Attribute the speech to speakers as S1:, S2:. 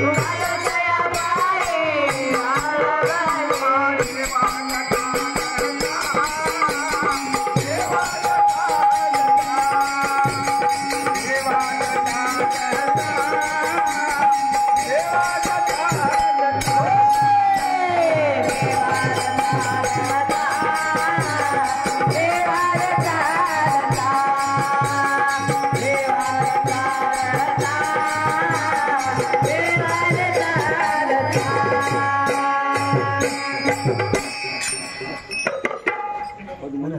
S1: Oh, Gimana?